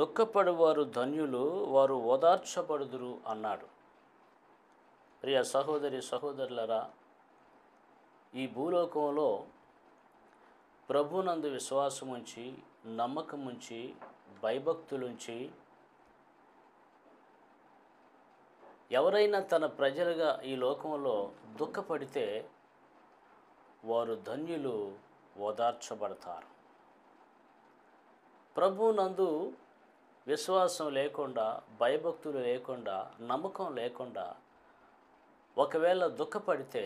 దుఃఖపడువారు ధన్యులు వారు ఓదార్చబడుదురు అన్నాడు. ప్రియ సహోదరి సహోదరులరా ఈ భూలోకంలో ప్రభునందు విశ్వాసం నమ్మకముంచి నమ్మకం ఉంచి భయభక్తులుంచి ఎవరైనా తన ప్రజలుగా ఈ లోకంలో దుఃఖపడితే వారు ధన్యులు ఓదార్చబడతారు. ప్రభునందు విశ్వాసం లేకుండా భయభక్తులు లేకుండా నమ్మకం లేకుండా ఒకవేళ దుఃఖపడితే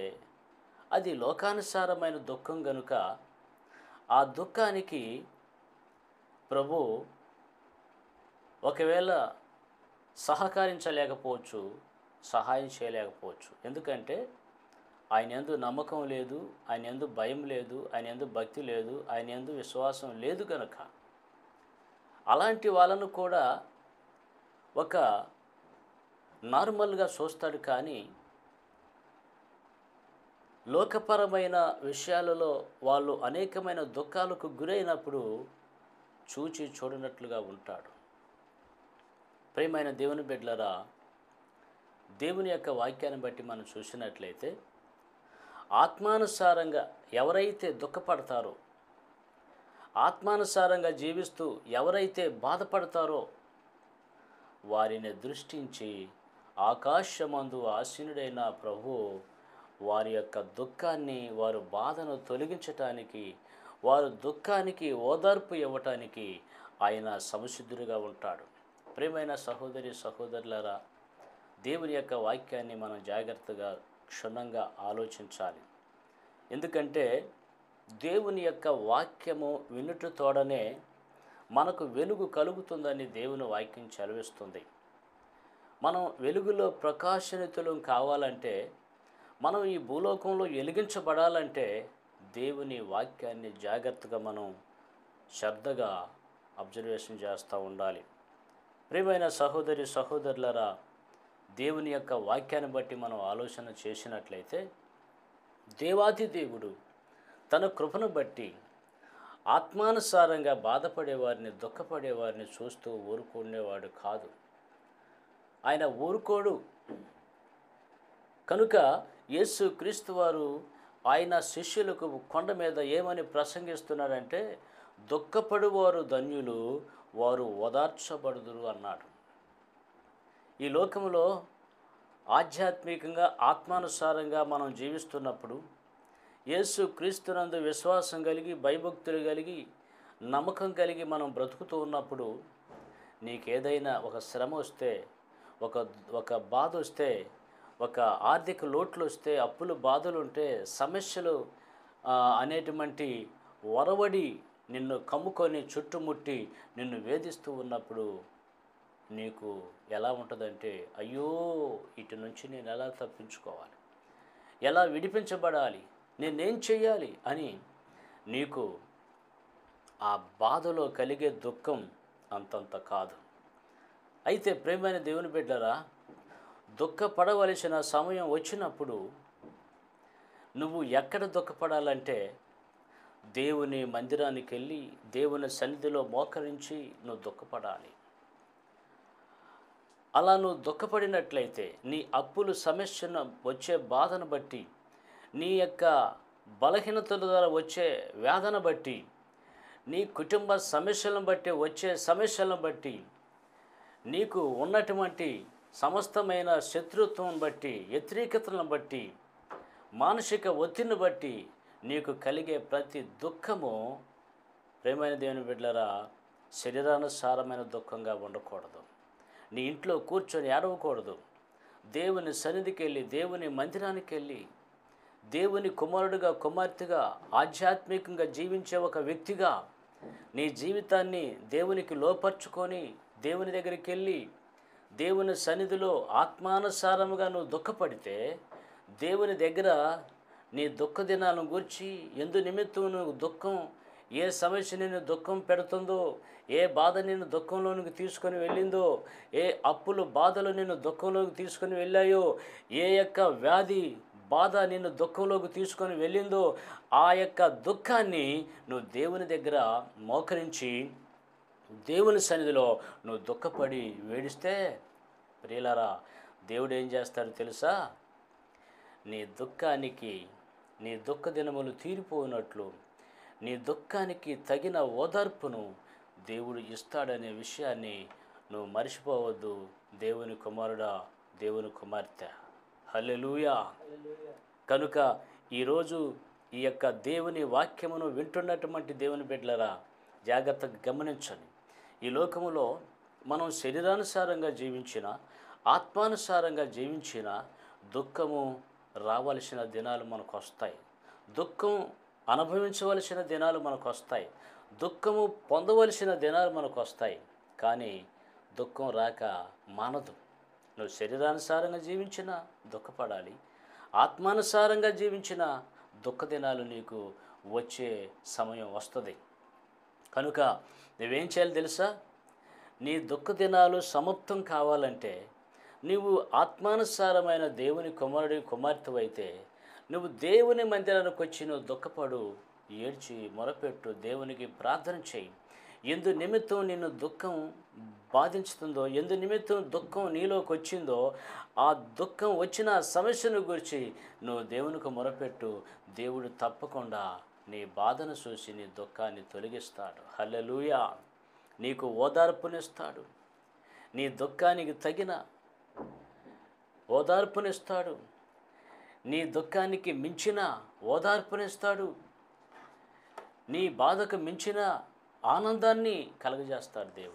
అది లోకానుసారమైన దుఃఖం గనుక ఆ దుఃఖానికి ప్రభు ఒకవేళ సహకరించలేకపోవచ్చు సహాయం చేయలేకపోవచ్చు. ఎందుకంటే ఆయన ఎందు నమ్మకం లేదు ఆయన ఎందు భయం లేదు ఆయన ఎందు భక్తి లేదు ఆయన ఎందు విశ్వాసం లేదు కనుక అలాంటి వాళ్ళను కూడా ఒక నార్మల్గా చూస్తాడు కానీ లోకపరమైన విషయాలలో వాళ్ళు అనేకమైన దుఃఖాలకు గురైనప్పుడు చూచి చూడనట్లుగా ఉంటాడు. ప్రేమైన దేవుని బిడ్డలరా దేవుని యొక్క వాక్యాన్ని బట్టి మనం చూసినట్లయితే ఆత్మానుసారంగా ఎవరైతే దుఃఖపడతారో ఆత్మానుసారంగా జీవిస్తూ ఎవరైతే బాధపడతారో వారిని దృష్టించి ఆకాశమందు ఆశీనుడైన ప్రభు వారి యొక్క దుఃఖాన్ని వారు బాధను తొలగించటానికి వారు దుఃఖానికి ఓదార్పు ఇవ్వటానికి ఆయన సమశుద్ధుడిగా ఉంటాడు. ప్రేమైన సహోదరి సహోదరులారా దేవుని యొక్క వాక్యాన్ని మనం జాగ్రత్తగా క్షుణ్ణంగా ఆలోచించాలి. ఎందుకంటే దేవుని యొక్క వాక్యము వినుట తోడనే మనకు వెలుగు కలుగుతుందని దేవుని వాక్యం చదివిస్తుంది. మనం వెలుగులో ప్రకాశనితులం కావాలంటే మనం ఈ భూలోకంలో వెలిగించబడాలంటే దేవుని వాక్యాన్ని జాగ్రత్తగా మనం శ్రద్ధగా అబ్జర్వేషన్ చేస్తూ ఉండాలి. ప్రియమైన సహోదరి సహోదరులరా దేవుని యొక్క వాక్యాన్ని బట్టి మనం ఆలోచన చేసినట్లయితే దేవాది దేవుడు తన కృపను బట్టి ఆత్మానుసారంగా బాధపడేవారిని దుఃఖపడేవారిని చూస్తూ ఊరుకునేవాడు కాదు. ఆయన ఊరుకోడు. కనుక యేసు క్రీస్తు వారు ఆయన శిష్యులకు కొండ మీద ఏమని ప్రసంగిస్తున్నారంటే దుఃఖపడువారు ధన్యులు వారు ఓదార్చబడుదురు అన్నాడు. ఈ లోకంలో ఆధ్యాత్మికంగా ఆత్మానుసారంగా మనం జీవిస్తున్నప్పుడు యేసు క్రీస్తునందు విశ్వాసం కలిగి భయభక్తులు కలిగి నమ్మకం కలిగి మనం బ్రతుకుతూ ఉన్నప్పుడు నీకేదైనా ఒక శ్రమ వస్తే ఒక ఒక బాధ వస్తే ఒక ఆర్థిక లోట్లు వస్తే అప్పులు బాధలు ఉంటే సమస్యలు అనేటువంటి వరవడి నిన్ను కమ్ముకొని చుట్టుముట్టి నిన్ను వేధిస్తూ ఉన్నప్పుడు నీకు ఎలా ఉంటుందంటే అయ్యో ఇటు నుంచి నేను ఎలా తప్పించుకోవాలి? ఎలా విడిపించబడాలి? నేనేం చెయ్యాలి అని నీకు ఆ బాధలో కలిగే దుఃఖం అంతంత కాదు. అయితే ప్రేమైన దేవుని బిడ్డరా దుఃఖపడవలసిన సమయం వచ్చినప్పుడు నువ్వు ఎక్కడ దుఃఖపడాలంటే దేవుని మందిరానికి వెళ్ళి దేవుని సన్నిధిలో మోకరించి నువ్వు దుఃఖపడాలి. అలా నువ్వు దుఃఖపడినట్లయితే నీ అప్పులు సమస్యను వచ్చే బాధను బట్టి నీ యొక్క బలహీనతల ద్వారా వచ్చే వేదన బట్టి నీ కుటుంబ సమస్యలను బట్టి వచ్చే సమస్యలను బట్టి నీకు ఉన్నటువంటి సమస్తమైన శత్రుత్వం బట్టి వ్యతిరేకతలను బట్టి మానసిక ఒత్తిడిని బట్టి నీకు కలిగే ప్రతి దుఃఖము ప్రేమైన దేవుని బిడ్డలరా శరీరానుసారమైన దుఃఖంగా ఉండకూడదు. నీ ఇంట్లో కూర్చొని ఏడవకూడదు. దేవుని సన్నిధికి వెళ్ళి దేవుని మందిరానికి వెళ్ళి దేవుని కుమారుడిగా కుమార్తెగా ఆధ్యాత్మికంగా జీవించే ఒక వ్యక్తిగా నీ జీవితాన్ని దేవునికి లోపరుచుకొని దేవుని దగ్గరికి వెళ్ళి దేవుని సన్నిధిలో ఆత్మానుసారముగా నువ్వు దుఃఖపడితే దేవుని దగ్గర నీ దుఃఖ దినాలను గూర్చి ఎందు నిమిత్తం నువ్వు దుఃఖం ఏ సమస్య నేను దుఃఖం పెడుతుందో ఏ బాధ నేను దుఃఖంలోనికి తీసుకొని వెళ్ళిందో ఏ అప్పులు బాధలు నేను దుఃఖంలోకి తీసుకొని వెళ్ళాయో ఏ యొక్క వ్యాధి బాధ నిన్ను దుఃఖంలోకి తీసుకొని వెళ్ళిందో ఆ యొక్క దుఃఖాన్ని నువ్వు దేవుని దగ్గర మోకరించి దేవుని సన్నిధిలో నువ్వు దుఃఖపడి వేడిస్తే ప్రియులరా దేవుడు ఏం చేస్తాడో తెలుసా? నీ దుఃఖానికి నీ దుఃఖ దినములు తీరిపోయినట్లు నీ దుఃఖానికి తగిన ఓదార్పును దేవుడు ఇస్తాడనే విషయాన్ని నువ్వు మర్చిపోవద్దు. దేవుని కుమారుడా దేవుని కుమార్తె. హల్లెలూయా. కనుక ఈరోజు ఈ యొక్క దేవుని వాక్యమును వింటున్నటువంటి దేవుని బిడ్డలరా జాగ్రత్తగా గమనించండి. ఈ లోకములో మనం శరీరానుసారంగా జీవించిన ఆత్మానుసారంగా జీవించిన దుఃఖము రావలసిన దినాలు మనకు వస్తాయి దుఃఖం అనుభవించవలసిన దినాలు మనకు వస్తాయి దుఃఖము పొందవలసిన దినాలు మనకు వస్తాయి కానీ దుఃఖం రాక మానదు. నువ్వు శరీరానుసారంగా జీవించినా దుఃఖపడాలి. ఆత్మానుసారంగా జీవించిన దుఃఖ దినాలు నీకు వచ్చే సమయం వస్తుంది. కనుక నువ్వేం చేయాలి తెలుసా? నీ దుఃఖ దినాలు సమాప్తం కావాలంటే నీవు ఆత్మానుసారమైన దేవుని కుమారుడి కుమార్తె అయితే నువ్వు దేవుని మందిరానికి వచ్చి నువ్వు దుఃఖపడు ఏడ్చి మొరపెట్టు దేవునికి ప్రార్థన చేయి. ఎందు నిమిత్తం నిన్ను దుఃఖం బాధించుతుందో ఎందు నిమిత్తం దుఃఖం నీలోకి వచ్చిందో ఆ దుఃఖం వచ్చిన సమస్యను గురించి నువ్వు దేవునికి మొరపెట్టు. దేవుడు తప్పకుండా నీ బాధను చూసి నీ దుఃఖాన్ని తొలగిస్తాడు. హల్లెలూయా. నీకు ఓదార్పునిస్తాడు. నీ దుఃఖానికి తగిన ఓదార్పునిస్తాడు. నీ దుఃఖానికి మించిన ఓదార్పునిస్తాడు. నీ బాధకు మించిన ఆనందాన్ని కలుగజేస్తాడు దేవుడు.